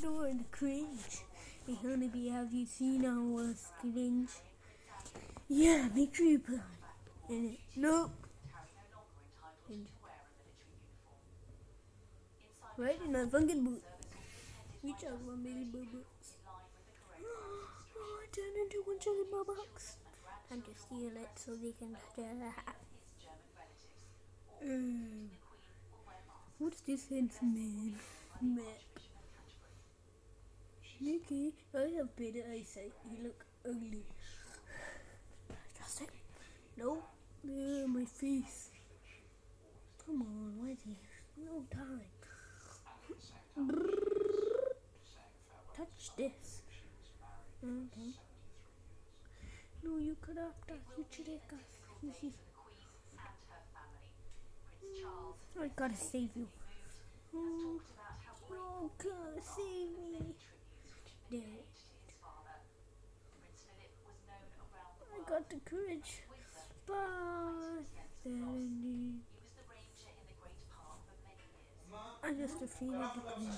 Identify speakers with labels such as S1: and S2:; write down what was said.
S1: Doing cringe. Hey Honeybee, have you seen our cringe? Yeah, make sure you put in it. Nope. Right in my fucking boot. Reach out one million boots. Oh, I turned into one trillion bucks. Time to steal it so they can steal that. Um, what's this hints mean? Map. Nikki, I have better eyesight. You look ugly. Trust it. No. Yeah, my face. Come on, why is he? No time. Touch this. Okay. No, you could have done. You should have. I gotta save you. Oh God, save me. Dead. I got the courage. Sandy. I just defeated the queen.